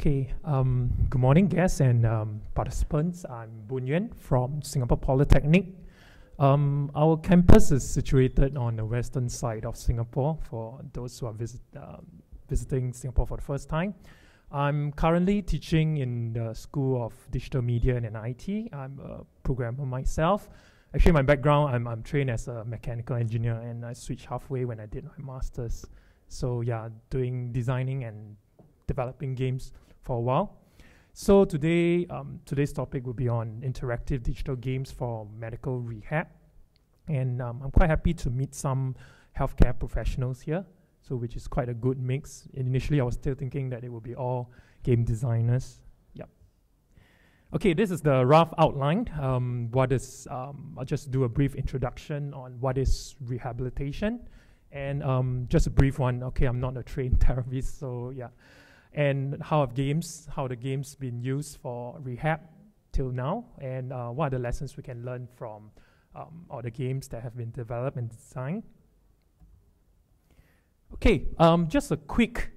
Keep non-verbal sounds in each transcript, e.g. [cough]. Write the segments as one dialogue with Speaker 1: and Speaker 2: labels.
Speaker 1: Okay, um, good morning, guests and um, participants. I'm Boon Yuen from Singapore Polytechnic. Um, our campus is situated on the western side of Singapore for those who are visit, um, visiting Singapore for the first time. I'm currently teaching in the School of Digital Media and IT. I'm a programmer myself. Actually, my background, I'm, I'm trained as a mechanical engineer and I switched halfway when I did my master's. So yeah, doing designing and developing games for a while. So today, um, today's topic will be on interactive digital games for medical rehab. And um, I'm quite happy to meet some healthcare professionals here, so which is quite a good mix. Initially, I was still thinking that it would be all game designers. Yep. Okay, this is the rough outline. Um, what is, um, I'll just do a brief introduction on what is rehabilitation. And um, just a brief one, okay, I'm not a trained [laughs] therapist, so yeah and how have games, how the games been used for rehab till now, and uh, what are the lessons we can learn from um, all the games that have been developed and designed. Okay, um, just a quick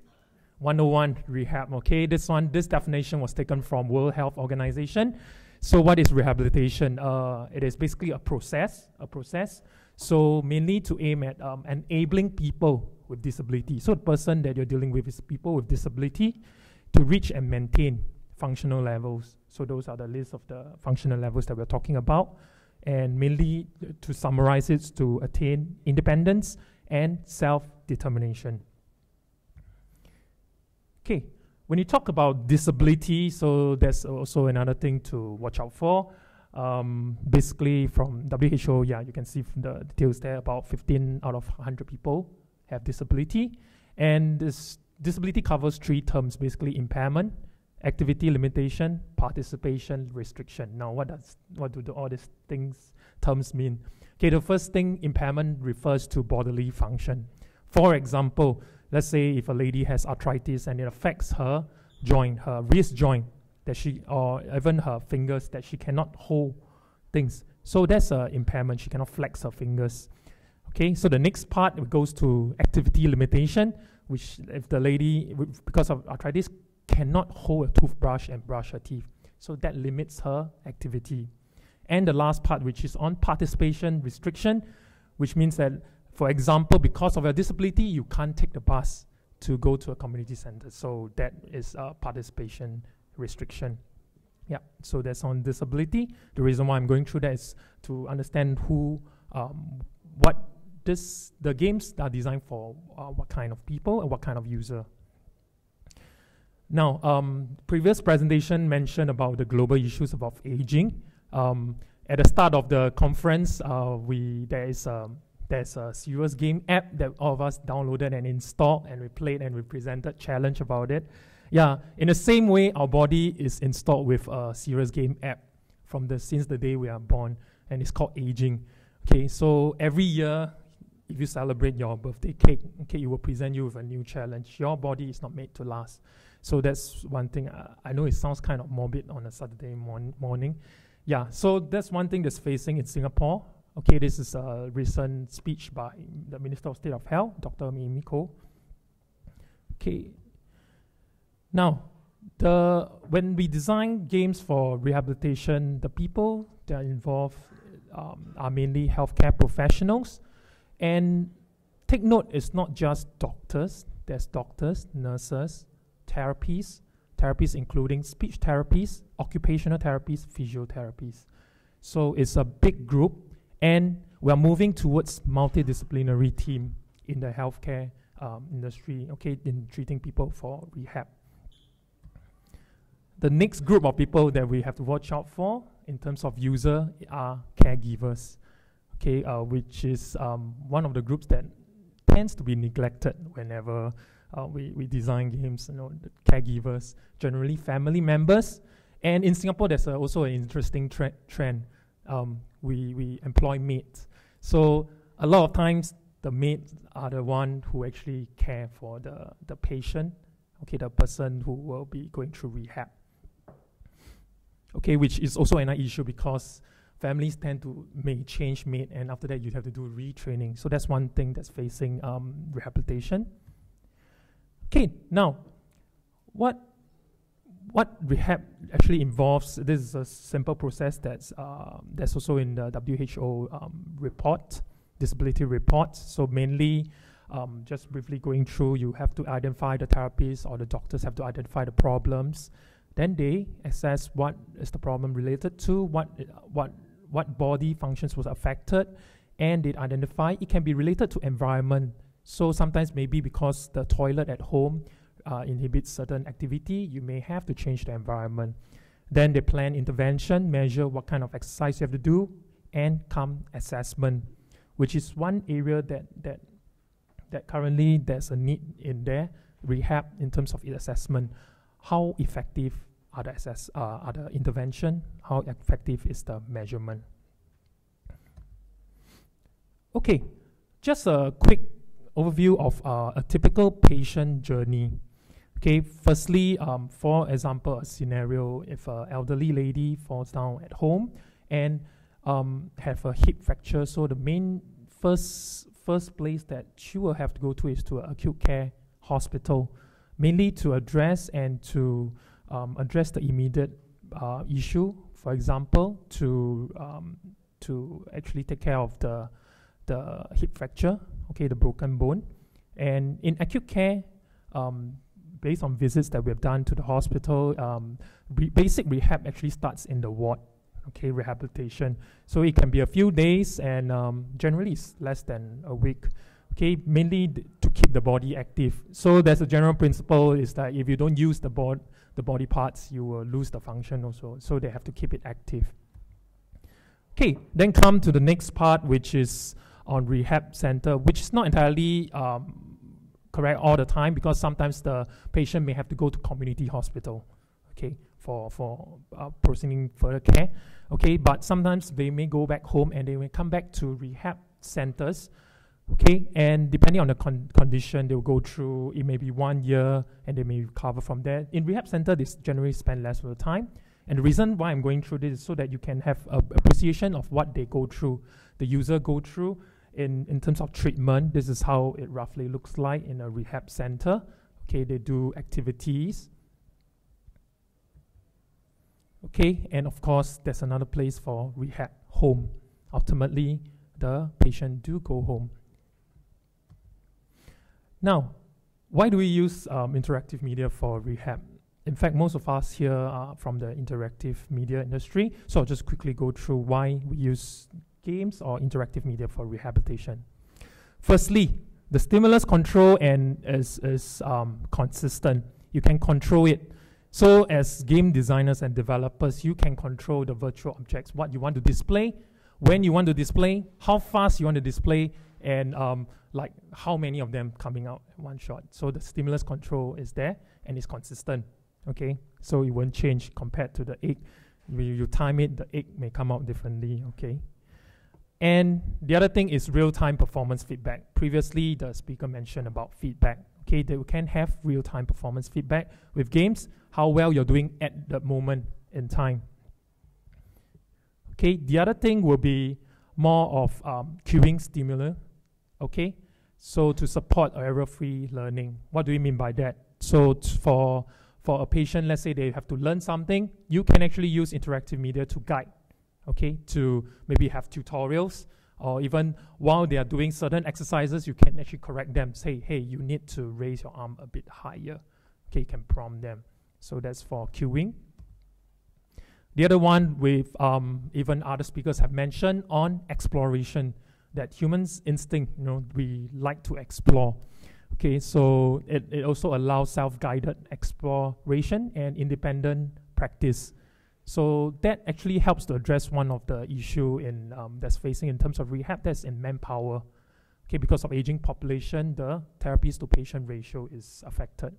Speaker 1: 101 rehab. Okay, this one, this definition was taken from World Health Organization. So, what is rehabilitation? Uh, it is basically a process, a process. So, mainly to aim at um, enabling people with disability. So the person that you're dealing with is people with disability to reach and maintain functional levels. So those are the list of the functional levels that we're talking about. And mainly to summarize it, to attain independence and self-determination. Okay, when you talk about disability, so there's also another thing to watch out for. Um, basically, from WHO, yeah, you can see from the details there, about 15 out of 100 people have disability. And this disability covers three terms basically impairment, activity limitation, participation restriction. Now, what does what do the, all these things terms mean? Okay, the first thing impairment refers to bodily function. For example, let's say if a lady has arthritis and it affects her joint, her wrist joint, that she or even her fingers that she cannot hold things. So that's an impairment. She cannot flex her fingers. Okay, so the next part goes to activity limitation, which if the lady, because of arthritis, cannot hold a toothbrush and brush her teeth. So that limits her activity. And the last part, which is on participation restriction, which means that, for example, because of your disability, you can't take the bus to go to a community center. So that is a participation restriction. Yeah, so that's on disability. The reason why I'm going through that is to understand who, um, what this the games are designed for uh, what kind of people and what kind of user. Now, um, previous presentation mentioned about the global issues about aging. Um, at the start of the conference, uh, we there is a, there's a serious game app that all of us downloaded and installed, and we played and we presented challenge about it. Yeah, in the same way, our body is installed with a serious game app from the since the day we are born, and it's called aging. Okay, so every year if you celebrate your birthday cake, okay, it will present you with a new challenge. Your body is not made to last. So that's one thing. Uh, I know it sounds kind of morbid on a Saturday morn- morning. Yeah, so that's one thing that's facing in Singapore. Okay, this is a recent speech by the Minister of State of Health, Dr. Amy Khor. Okay. Now, the when we design games for rehabilitation, the people that are involved um, are mainly healthcare professionals and take note, it's not just doctors. There's doctors, nurses, therapies, therapies including speech therapies, occupational therapies, physiotherapies. So it's a big group, and we are moving towards multidisciplinary team in the healthcare um, industry, okay, in treating people for rehab. The next group of people that we have to watch out for in terms of user are caregivers okay, uh, which is um, one of the groups that tends to be neglected whenever uh, we, we design games. You know, caregivers, generally family members, and in Singapore, there's a, also an interesting tre- trend. Um, we we employ maids, so a lot of times the maids are the one who actually care for the the patient, okay, the person who will be going through rehab. Okay, which is also an issue because families tend to may change mate, and after that you have to do retraining. So that's one thing that's facing um, rehabilitation. Okay, now, what what rehab actually involves, this is a simple process that's, uh, that's also in the WHO um, report, disability report. So mainly, um, just briefly going through, you have to identify the therapists or the doctors have to identify the problems. Then they assess what is the problem related to, what, what, what body functions was affected, and they identify it can be related to environment. So sometimes maybe because the toilet at home uh, inhibits certain activity, you may have to change the environment. Then they plan intervention, measure what kind of exercise you have to do, and come assessment, which is one area that that that currently there's a need in there rehab in terms of assessment. How effective are the assess uh, the intervention? How effective is the measurement? Okay, just a quick overview of uh, a typical patient journey. Okay, firstly, um, for example, a scenario if an elderly lady falls down at home and um, have a hip fracture, so the main first first place that she will have to go to is to an acute care hospital, mainly to address and to um, address the immediate uh, issue. For example, to um, to actually take care of the the hip fracture, okay, the broken bone. And in acute care, um, based on visits that we have done to the hospital, um, re basic rehab actually starts in the ward, okay, rehabilitation. So it can be a few days and um, generally it's less than a week, okay, mainly to keep the body active. So there's a general principle is that if you don't use the, bod the body parts, you will lose the function also. So they have to keep it active. Okay, then come to the next part, which is on rehab center, which is not entirely um, correct all the time because sometimes the patient may have to go to community hospital, okay, for for uh, proceeding further care, okay. But sometimes they may go back home and they may come back to rehab centers, okay. And depending on the con condition, they will go through. It may be one year, and they may recover from there. In rehab center, they generally spend less of the time. And the reason why I'm going through this is so that you can have a appreciation of what they go through, the user go through, in, in terms of treatment, this is how it roughly looks like in a rehab center. Okay, they do activities. Okay, and of course, there's another place for rehab, home. Ultimately, the patient do go home. Now, why do we use um, interactive media for rehab? In fact, most of us here are from the interactive media industry, so I'll just quickly go through why we use games or interactive media for rehabilitation. Firstly, the stimulus control and is, is um, consistent. You can control it. So as game designers and developers, you can control the virtual objects, what you want to display, when you want to display, how fast you want to display, and um, like how many of them coming out at one shot. So the stimulus control is there and it's consistent. Okay, so it won't change compared to the egg. When you time it, the egg may come out differently. Okay. And the other thing is real-time performance feedback. Previously, the speaker mentioned about feedback. Okay, that we can have real-time performance feedback with games, how well you're doing at the moment in time. Okay, the other thing will be more of um, cueing stimuli. Okay, so to support error-free learning. What do we mean by that? So for for a patient, let's say they have to learn something, you can actually use interactive media to guide okay, to maybe have tutorials or even while they are doing certain exercises, you can actually correct them. Say, hey, you need to raise your arm a bit higher. Okay, you can prompt them. So that's for cueing. The other one with um, even other speakers have mentioned on exploration, that humans instinct, you know, we like to explore. Okay, so it, it also allows self-guided exploration and independent practice. So that actually helps to address one of the issue in um, that's facing in terms of rehab. That's in manpower. Okay, because of aging population, the therapies to patient ratio is affected.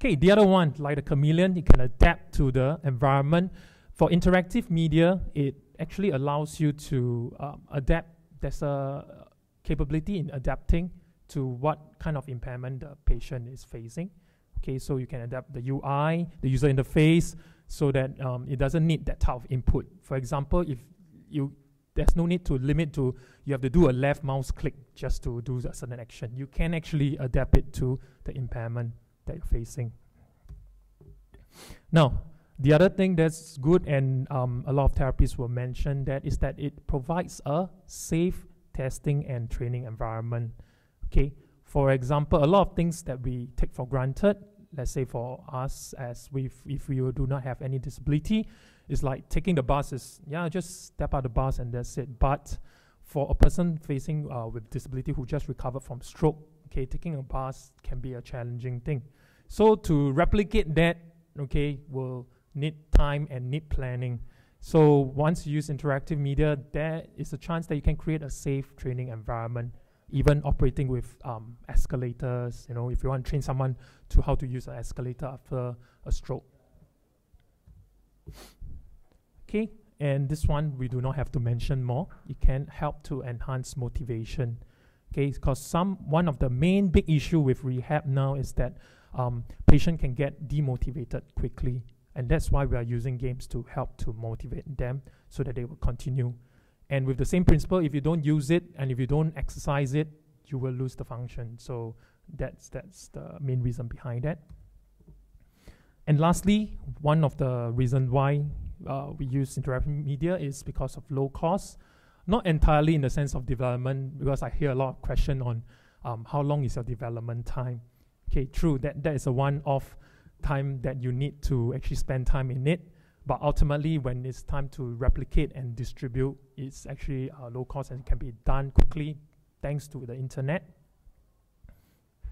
Speaker 1: Okay, the other one, like the chameleon, it can adapt to the environment. For interactive media, it actually allows you to um, adapt. There's a capability in adapting to what kind of impairment the patient is facing. Okay, so you can adapt the UI, the user interface, so that um, it doesn't need that type of input. For example, if you there's no need to limit to you have to do a left mouse click just to do a certain action. You can actually adapt it to the impairment that you're facing. Now, the other thing that's good, and um, a lot of therapists will mention that, is that it provides a safe testing and training environment. Okay, for example, a lot of things that we take for granted, let's say for us as we if we do not have any disability, it's like taking the bus is yeah just step out the bus and that's it. But for a person facing uh, with disability who just recovered from stroke, okay, taking a bus can be a challenging thing. So to replicate that, okay, will need time and need planning. So once you use interactive media, there is a chance that you can create a safe training environment, even operating with um, escalators. You know, if you want to train someone to how to use an escalator after a stroke. Okay, and this one we do not have to mention more. It can help to enhance motivation. Okay, because some one of the main big issue with rehab now is that um, patient can get demotivated quickly and that's why we are using games to help to motivate them so that they will continue. And with the same principle, if you don't use it and if you don't exercise it, you will lose the function. So that's that's the main reason behind that. And lastly, one of the reasons why uh, we use interactive media is because of low cost. Not entirely in the sense of development, because I hear a lot of question on um, how long is your development time. Okay, true, that, that is a one-off time that you need to actually spend time in it. But ultimately, when it's time to replicate and distribute, it's actually uh, low cost and can be done quickly thanks to the internet.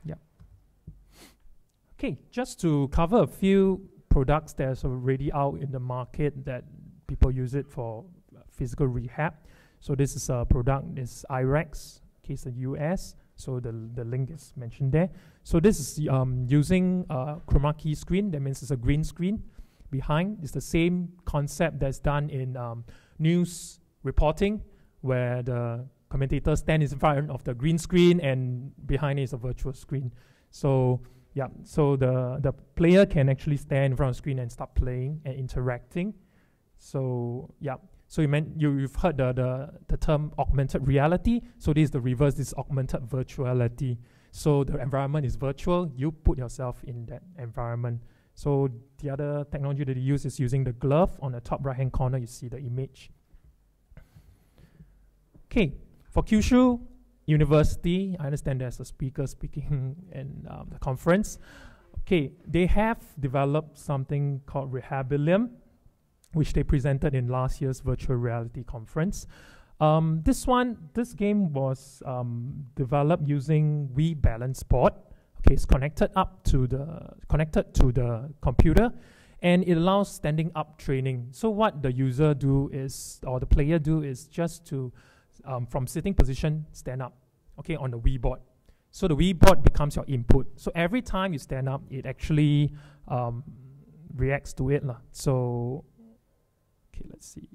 Speaker 1: Yeah. Okay, just to cover a few products that's already out in the market that people use it for physical rehab. So this is a product, is IREX, case it's the US. So the, the link is mentioned there. So this is um, using a chroma key screen. That means it's a green screen behind. It's the same concept that's done in um, news reporting, where the commentator stands in front of the green screen and behind is a virtual screen. So yeah, so the, the player can actually stand in front of the screen and start playing and interacting. So yeah, so you meant you, you've heard the, the, the term augmented reality. So this is the reverse, this augmented virtuality. So the environment is virtual, you put yourself in that environment. So the other technology that you use is using the glove. On the top right hand corner, you see the image. Okay, for Kyushu University, I understand there's a speaker speaking [laughs] in um, the conference. Okay, they have developed something called Rehabilium which they presented in last year's virtual reality conference. Um, this one, this game was um, developed using Wii Balance Board. Okay, it's connected up to the connected to the computer, and it allows standing up training. So what the user do is, or the player do is just to, um, from sitting position, stand up. Okay, on the Wii board. So the Wii board becomes your input. So every time you stand up, it actually um, reacts to it. Lah. So Okay, let's see.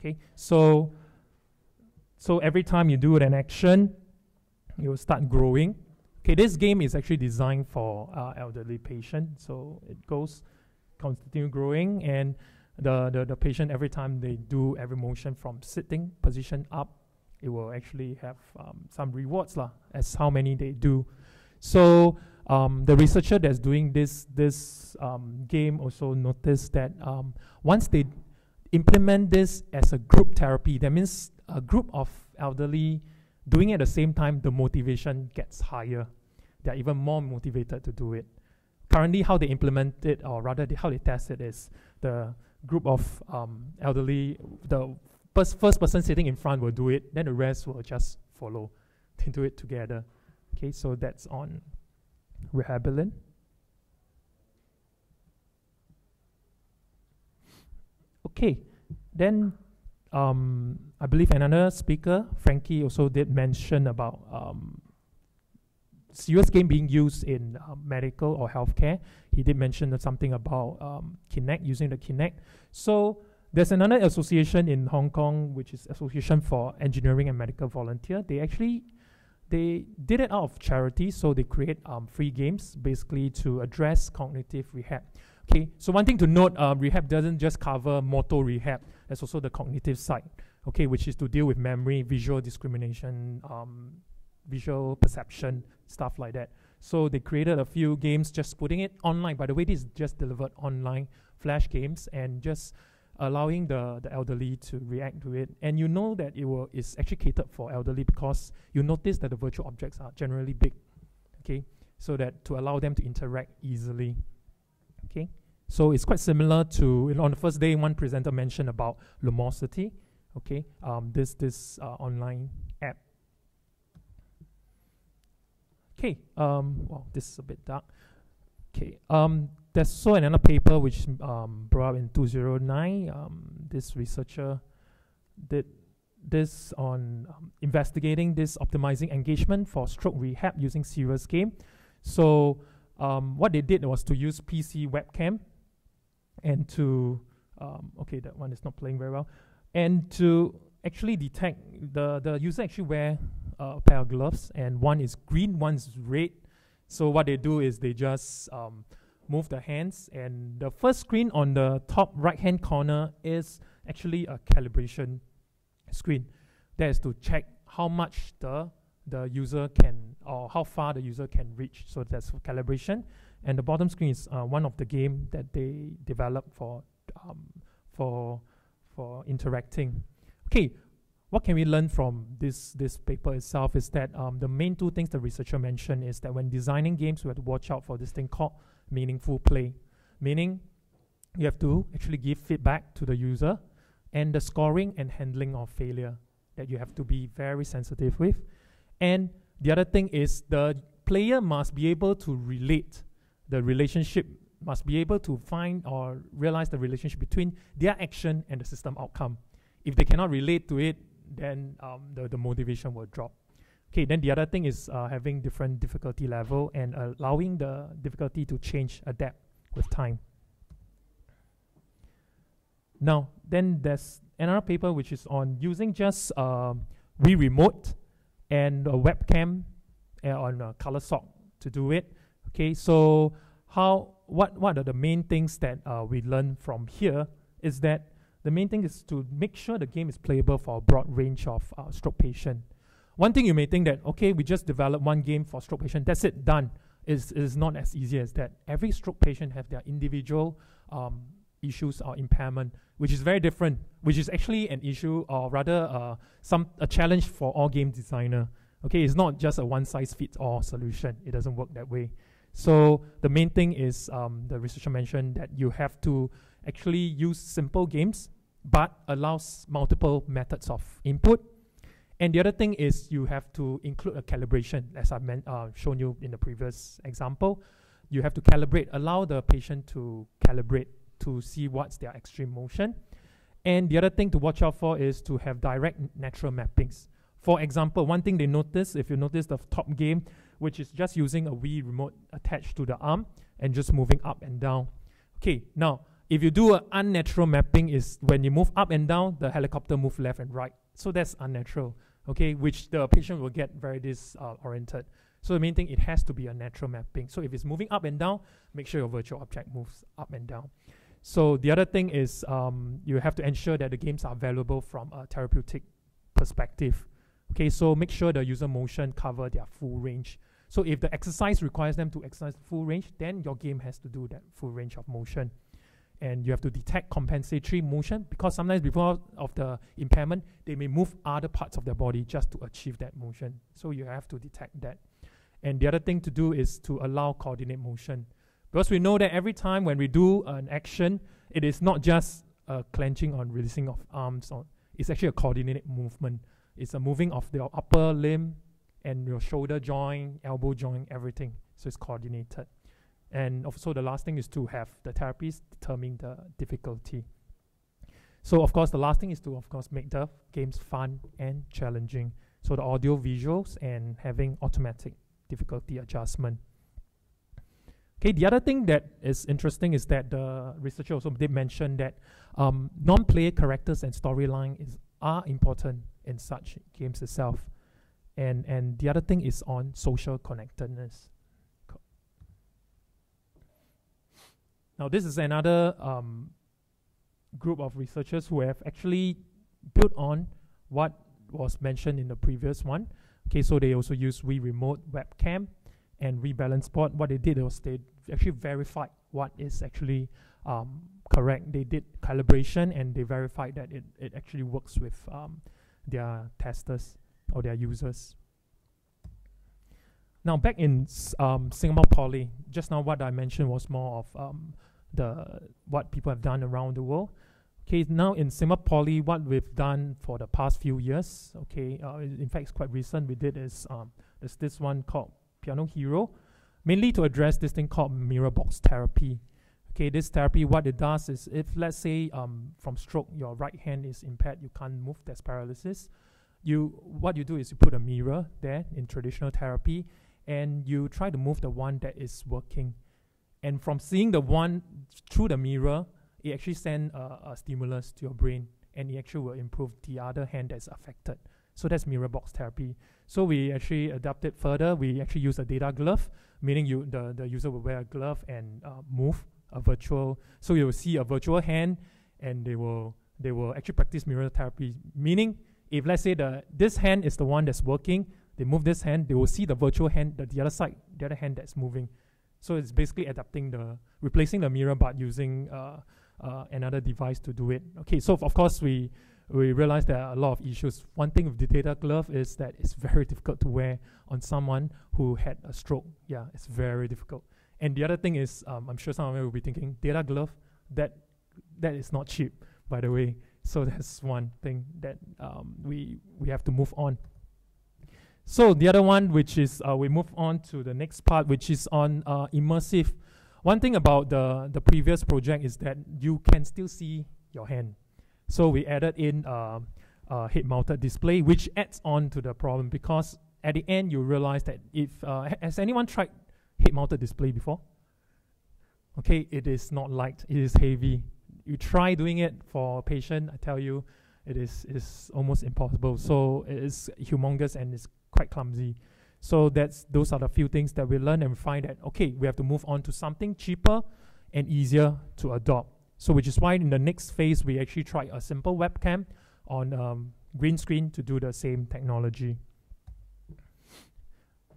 Speaker 1: Okay, so so every time you do an action, you will start growing. Okay, this game is actually designed for uh, elderly patient, so it goes continue growing, and the, the the patient every time they do every motion from sitting position up, it will actually have um, some rewards lah, as how many they do. So um, the researcher that's doing this this um, game also noticed that um, once they implement this as a group therapy, that means a group of elderly doing it at the same time, the motivation gets higher. They're even more motivated to do it. Currently, how they implement it, or rather, the, how they test it, is the group of um, elderly, the first, first person sitting in front will do it, then the rest will just follow. They do it together. Okay, so that's on Rehabilin. Okay, then um, I believe another speaker, Frankie, also did mention about um, US game being used in uh, medical or healthcare. He did mention something about um, Kinect, using the Kinect. So there's another association in Hong Kong, which is Association for Engineering and Medical Volunteer. They actually they did it out of charity, so they create um, free games basically to address cognitive rehab. Okay, so one thing to note, uh, rehab doesn't just cover motor rehab. There's also the cognitive side, okay, which is to deal with memory, visual discrimination, um, visual perception, stuff like that. So they created a few games, just putting it online. By the way, this is just delivered online flash games and just allowing the, the elderly to react to it. And you know that it will is actually catered for elderly because you notice that the virtual objects are generally big. Okay, so that to allow them to interact easily. So it's quite similar to you know, on the first day one presenter mentioned about Lumosity. Okay, um, this this uh, online app. Okay, um, well this is a bit dark. Okay, um, there's so another paper which um, brought up in 2009. Um, this researcher did this on um, investigating this optimizing engagement for stroke rehab using serious game. So um, what they did was to use PC webcam and to um, okay that one is not playing very well. And to actually detect the the user actually wear uh, a pair of gloves and one is green one's red. So what they do is they just um, move the hands and the first screen on the top right hand corner is actually a calibration screen. That is to check how much the the user can or how far the user can reach. So that's calibration and the bottom screen is uh, one of the game that they developed for um, for for interacting. Okay what can we learn from this this paper itself is that um, the main two things the researcher mentioned is that when designing games we have to watch out for this thing called meaningful play. Meaning you have to actually give feedback to the user and the scoring and handling of failure that you have to be very sensitive with. And the other thing is the player must be able to relate the relationship must be able to find or realize the relationship between their action and the system outcome. If they cannot relate to it, then um, the, the motivation will drop. Okay, then the other thing is uh, having different difficulty level and allowing the difficulty to change, adapt with time. Now, then there's another paper which is on using just uh, Wii Remote and a webcam uh, on a ColorSoft to do it. Okay, so how what what are the main things that uh, we learn from here is that the main thing is to make sure the game is playable for a broad range of uh, stroke patient. One thing you may think that okay, we just developed one game for stroke patient, that's it, done. Is is not as easy as that. Every stroke patient have their individual um, issues or impairment, which is very different. Which is actually an issue, or rather, uh, some a challenge for all game designer. Okay, it's not just a one size fits all solution. It doesn't work that way. So the main thing is um, the researcher mentioned that you have to actually use simple games, but allows multiple methods of input. And the other thing is you have to include a calibration, as I've uh, shown you in the previous example. You have to calibrate, allow the patient to calibrate to see what's their extreme motion. And the other thing to watch out for is to have direct natural mappings. For example, one thing they notice, if you notice the top game, which is just using a Wii remote attached to the arm and just moving up and down. Okay, now if you do an unnatural mapping is when you move up and down, the helicopter move left and right. So that's unnatural, okay, which the patient will get very disoriented. Uh, so the main thing, it has to be a natural mapping. So if it's moving up and down, make sure your virtual object moves up and down. So the other thing is um, you have to ensure that the games are valuable from a therapeutic perspective. Okay, so make sure the user motion cover their full range. So if the exercise requires them to exercise full range, then your game has to do that full range of motion. And you have to detect compensatory motion because sometimes before of the impairment, they may move other parts of their body just to achieve that motion. So you have to detect that. And the other thing to do is to allow coordinate motion. Because we know that every time when we do an action, it is not just a clenching or releasing of arms, or it's actually a coordinated movement. It's a moving of the upper limb, and your shoulder joint, elbow joint, everything. So it's coordinated. And also the last thing is to have the therapies determine the difficulty. So of course the last thing is to of course make the games fun and challenging. So the audio visuals and having automatic difficulty adjustment. Okay, the other thing that is interesting is that the researcher also did mention that um, non-player characters and storyline is are important in such games itself and and the other thing is on social connectedness. Now this is another um, group of researchers who have actually built on what was mentioned in the previous one. Okay, so they also use Wii Remote webcam and Wii Balance Board, what they did was they actually verified what is actually um, correct. They did calibration and they verified that it, it actually works with um, their testers or their users. Now, back in um, Singapore Poly, just now what I mentioned was more of um, the what people have done around the world. Okay, now in Singapore Poly, what we've done for the past few years, okay, uh, in fact, it's quite recent. We did is um, there's this one called Piano Hero, mainly to address this thing called mirror box therapy. Okay, this therapy, what it does is if let's say um, from stroke your right hand is impaired, you can't move, there's paralysis. You what you do is you put a mirror there in traditional therapy, and you try to move the one that is working. And from seeing the one through the mirror, it actually sends a, stimulus to your brain, and it actually will improve the other hand that's affected. So that's mirror box therapy. So we actually adapted further. We actually use a data glove, meaning you the, the user will wear a glove and uh, move a virtual. So you will see a virtual hand, and they will they will actually practice mirror therapy. Meaning, if let's say the this hand is the one that's working, they move this hand, they will see the virtual hand, the, the other side, the other hand that's moving. So it's basically adapting the replacing the mirror, but using uh, uh, another device to do it. Okay, so of course we we realize there are a lot of issues. One thing with the data glove is that it's very [laughs] difficult to wear on someone who had a stroke. Yeah, it's very difficult. And the other thing is, um, I'm sure some of you will be thinking, data glove, that that is not cheap, by the way. So that's one thing that um, we we have to move on. So the other one, which is uh, we move on to the next part, which is on uh, immersive. One thing about the the previous project is that you can still see your hand. So we added in uh, a head-mounted display, which adds on to the problem because at the end you realize that if uh, has anyone tried head-mounted display before? Okay, it is not light; it is heavy. You try doing it for a patient, I tell you, it is is almost impossible. So it is humongous and it's quite clumsy. So that's those are the few things that we learn and find that okay, we have to move on to something cheaper and easier to adopt. So which is why in the next phase we actually tried a simple webcam on um, green screen to do the same technology.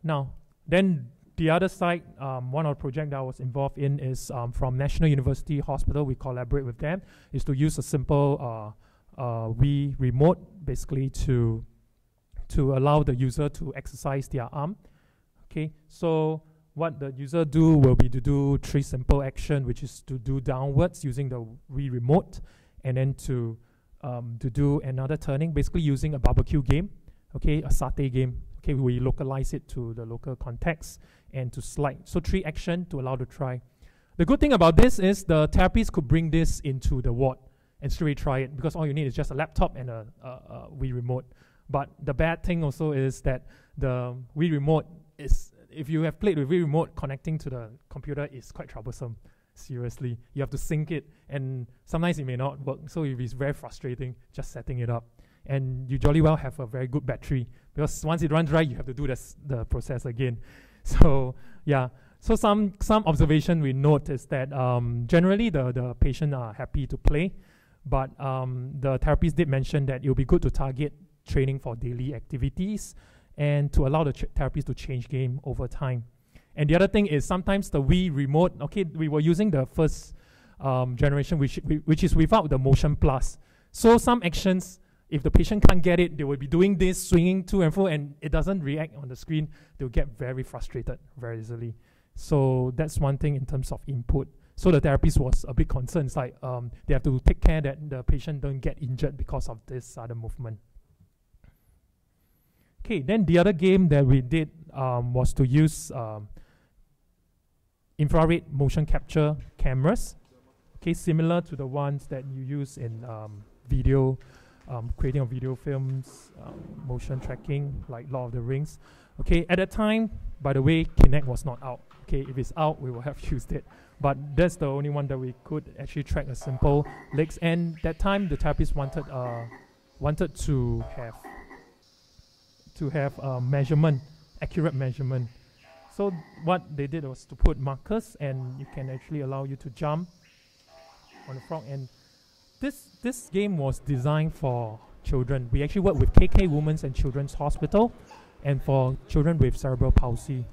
Speaker 1: Now, then the other side, um, one of the projects that I was involved in is um, from National University Hospital. We collaborate with them. Is to use a simple uh, uh, Wii remote, basically to to allow the user to exercise their arm. Okay, so what the user do will be to do three simple action, which is to do downwards using the Wii remote, and then to um, to do another turning, basically using a barbecue game, okay, a satay game. Okay, we localize it to the local context and to slide. So three action to allow to try. The good thing about this is the therapist could bring this into the ward and straight try it because all you need is just a laptop and a, a, a Wii remote. But the bad thing also is that the Wii remote is, if you have played with Wii remote, connecting to the computer is quite troublesome. Seriously, you have to sync it, and sometimes it may not work. So it is very frustrating just setting it up. And you jolly well have a very good battery because once it runs right, you have to do this, the process again. [laughs] So yeah. So some some observation we note is that um, generally the the patient are happy to play, but um, the therapist did mention that it will be good to target training for daily activities and to allow the therapists to change game over time. And the other thing is sometimes the Wii remote, okay, we were using the first um, generation, which, which is without the motion plus. So some actions, if the patient can't get it, they will be doing this, swinging to and fro, and it doesn't react on the screen. They'll get very frustrated very easily. So that's one thing in terms of input. So the therapist was a bit concerned. It's like um, they have to take care that the patient don't get injured because of this other movement. Okay, then the other game that we did um, was to use um, infrared motion capture cameras. Okay, similar to the ones that you use in um, video, um, creating of video films, um, motion tracking, like Lord of the Rings. Okay, at that time, by the way, Kinect was not out. Okay, if it's out, we will [laughs] have used it. But that's the only one that we could actually track a simple legs. And that time, the therapist wanted uh, wanted to have to have a measurement, accurate measurement. So what they did was to put markers, and you can actually allow you to jump on the frog. And this this game was designed for children. We actually work with KK Women's and Children's Hospital, and for children with cerebral palsy.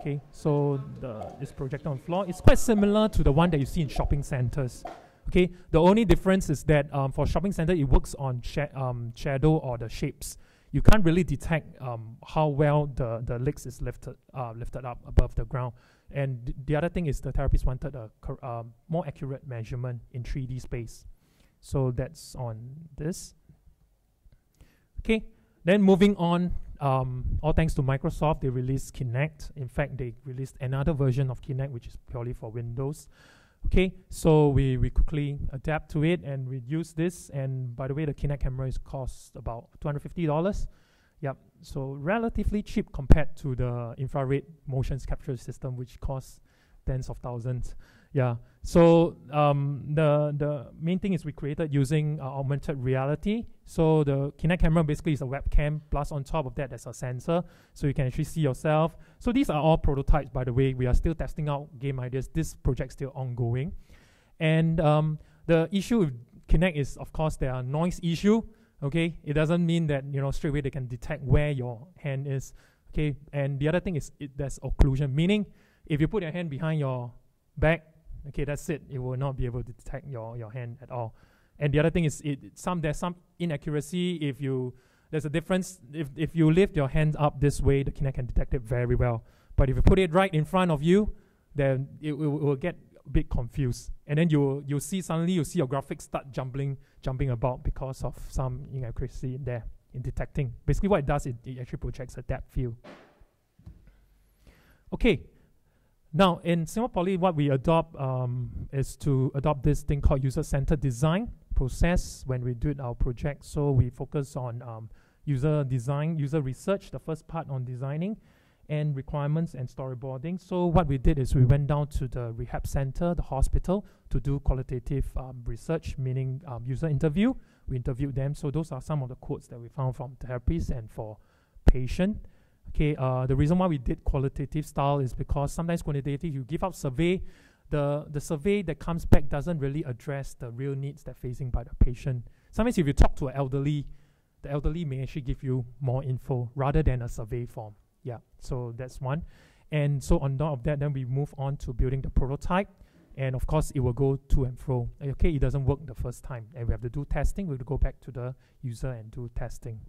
Speaker 1: Okay, so the this projector on floor is quite similar to the one that you see in shopping centers. Okay, the only difference is that um, for shopping center it works on sha- um, shadow or the shapes. You can't really detect um, how well the, the legs is lifted uh, lifted up above the ground. And th- the other thing is the therapist wanted a um, more accurate measurement in 3D space. So that's on this. Okay, then moving on, um, all thanks to Microsoft, they released Kinect. In fact, they released another version of Kinect, which is purely for Windows. Okay, so we, we quickly adapt to it and we use this. And by the way, the Kinect camera is cost about $250. Yep, so relatively cheap compared to the infrared motion capture system, which costs tens of thousands. Yeah. So um, the the main thing is we created using uh, augmented reality. So the Kinect camera basically is a webcam. Plus on top of that, there's a sensor, so you can actually see yourself. So these are all prototypes, by the way. We are still testing out game ideas. This project still ongoing, and um, the issue with Kinect is, of course, there are noise issue. Okay, it doesn't mean that you know straight away they can detect where your hand is. Okay, and the other thing is it, there's occlusion, meaning if you put your hand behind your back Okay, that's it. It will not be able to detect your, your hand at all. And the other thing is, it some there's some inaccuracy. If you there's a difference. If if you lift your hand up this way, the Kinect can detect it very well. But if you put it right in front of you, then it, it, will, it will get a bit confused. And then you you see suddenly you see your graphics start jumbling jumping about because of some inaccuracy in there in detecting. Basically, what it does, it, it actually projects a depth field. Okay, now, in Singapore Poly, what we adopt um, is to adopt this thing called user-centered design process when we do our project. So we focus on um, user design, user research, the first part on designing, and requirements and storyboarding. So what we did is we went down to the rehab center, the hospital, to do qualitative um, research, meaning um, user interview. We interviewed them. So those are some of the quotes that we found from therapists and for patient. Okay, uh, the reason why we did qualitative style is because sometimes quantitative, you give out survey, the, the survey that comes back doesn't really address the real needs that facing by the patient. Sometimes if you talk to an elderly, the elderly may actually give you more info rather than a survey form. Yeah, so that's one. And so on top of that, then we move on to building the prototype. And of course, it will go to and fro. Okay, it doesn't work the first time. And we have to do testing. We have to go back to the user and do testing.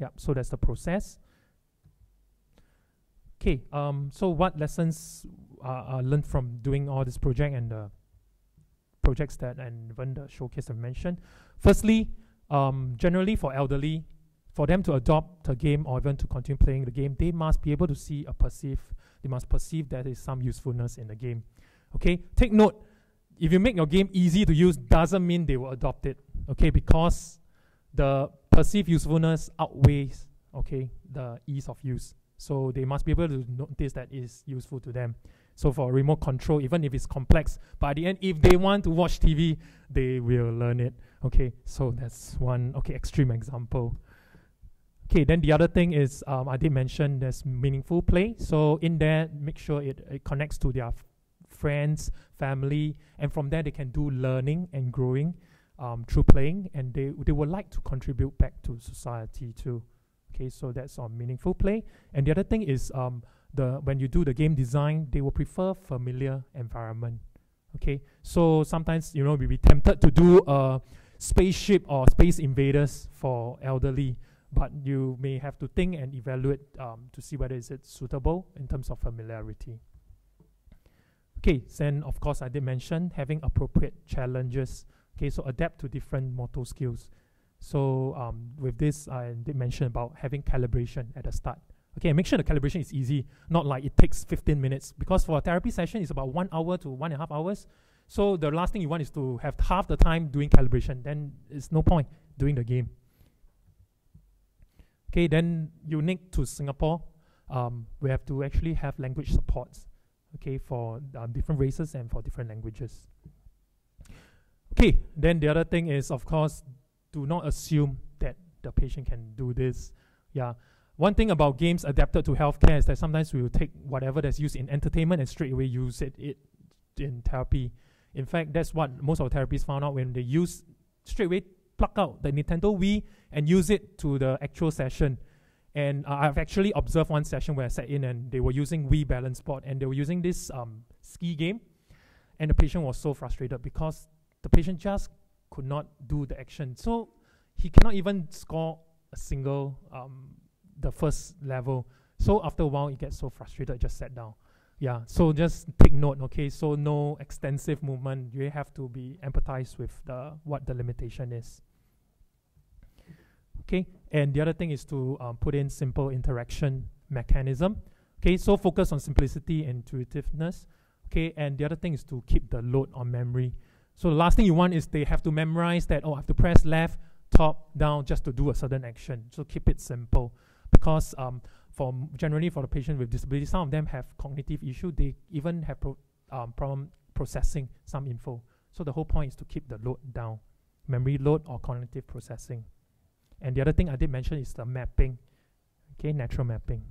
Speaker 1: Yeah, so that's the process. Okay, um, so what lessons are, learned from doing all this project and the projects that and even the showcase I mentioned? Firstly, um, generally for elderly, for them to adopt a game or even to continue playing the game, they must be able to see a perceive, they must perceive that there is some usefulness in the game. Okay, take note, if you make your game easy to use, doesn't mean they will adopt it. Okay, because the perceived usefulness outweighs okay the ease of use. So they must be able to notice that is useful to them. So for remote control, even if it's complex, but at the end, if they want to watch TV, they will learn it. Okay, so that's one okay extreme example. Okay, then the other thing is um, I did mention there's meaningful play. So in there, make sure it, it connects to their friends, family, and from there they can do learning and growing um, through playing, and they they would like to contribute back to society too. Okay, so that's on meaningful play. And the other thing is um, the when you do the game design, they will prefer familiar environment. Okay, so sometimes you know we be tempted to do a spaceship or space invaders for elderly, but you may have to think and evaluate um, to see whether is it suitable in terms of familiarity. Okay, then of course I did mention having appropriate challenges. Okay, so adapt to different motor skills. So um, with this, I did mention about having calibration at the start. Okay, make sure the calibration is easy, not like it takes 15 minutes. Because for a therapy session, it's about one hour to one and a half hours. So the last thing you want is to have half the time doing calibration. Then it's no point doing the game. Okay, then unique to Singapore, um, we have to actually have language supports. Okay, for um, different races and for different languages. Okay, then the other thing is, of course, do not assume that the patient can do this. Yeah. One thing about games adapted to healthcare is that sometimes we will take whatever that's used in entertainment and straight away use it, it in therapy. In fact, that's what most of the therapists found out when they use straight away plug out the Nintendo Wii and use it to the actual session. And uh, I've actually observed one session where I sat in and they were using Wii Balance Board and they were using this um, ski game. And the patient was so frustrated because the patient just could not do the action. So he cannot even score a single, um, the first level. So after a while, he gets so frustrated, just sat down. Yeah, so just take note, okay? So no extensive movement. You have to be empathized with the what the limitation is. Okay, and the other thing is to um, put in simple interaction mechanism. Okay, so focus on simplicity and intuitiveness. Okay, and the other thing is to keep the load on memory. So the last thing you want is they have to memorize that, oh, I have to press left, top, down just to do a certain action. So keep it simple. Because um, for generally for the patient with disability, some of them have cognitive issue. They even have pro um, problem processing some info. So the whole point is to keep the load down, memory load or cognitive processing. And the other thing I did mention is the mapping, okay, natural mapping.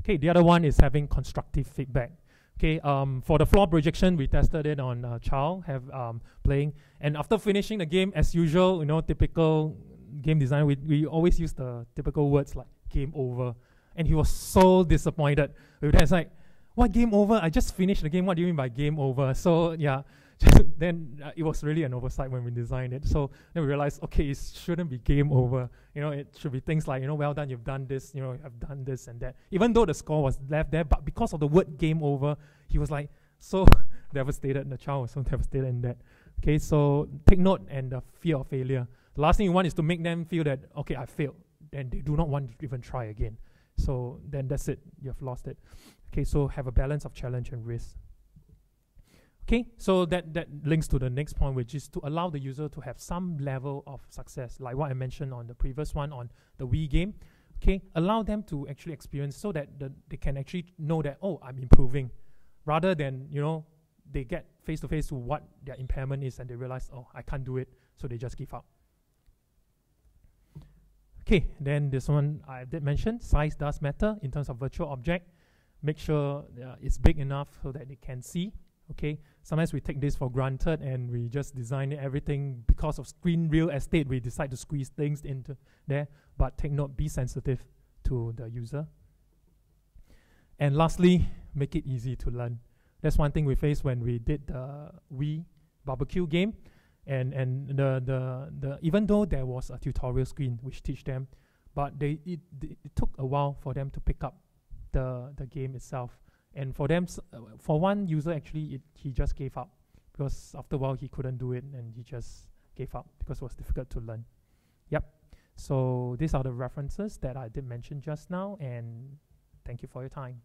Speaker 1: Okay, the other one is having constructive feedback. Okay, um, for the floor projection, we tested it on child have um, playing, and after finishing the game, as usual, you know, typical game design, we, we always use the typical words like game over, and he was so disappointed. It's like, what game over? I just finished the game. What do you mean by game over? So yeah, [laughs] then uh, it was really an oversight when we designed it. So then we realized, okay, it shouldn't be game over. You know, it should be things like, you know, well done, you've done this, you know, I've done this and that. Even though the score was left there, but because of the word game over, he was like so [laughs] devastated. The child was so devastated in that. Okay, so take note and the fear of failure. The last thing you want is to make them feel that, okay, I failed. And they do not want to even try again. So then that's it. You've lost it. Okay, so have a balance of challenge and risk. Okay, so that, that links to the next point, which is to allow the user to have some level of success, like what I mentioned on the previous one on the Wii game. Okay, allow them to actually experience so that the, they can actually know that, oh, I'm improving, rather than, you know, they get face to face to what their impairment is and they realize, oh, I can't do it, so they just give up. Okay, then this one I did mention, size does matter in terms of virtual object. Make sure uh, it's big enough so that they can see Okay, sometimes we take this for granted and we just design everything because of screen real estate. We decide to squeeze things into there, but take note, be sensitive to the user. And lastly, make it easy to learn. That's one thing we faced when we did the Wii barbecue game. And and the, the the even though there was a tutorial screen which teach them, but they it, it took a while for them to pick up the the game itself. And for them, uh, for one user, actually, it, he just gave up because after a while he couldn't do it and he just gave up because it was difficult to learn. Yep. So these are the references that I did mention just now, and thank you for your time.